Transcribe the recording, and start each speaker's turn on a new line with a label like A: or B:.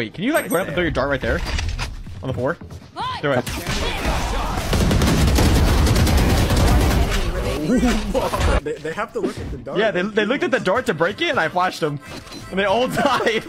A: Wait, can you like run up and throw your dart right there? On the floor? Throw it.
B: they, they have to look at the dart.
A: Yeah, they, they looked at the dart to break it and I flashed them. And they all died.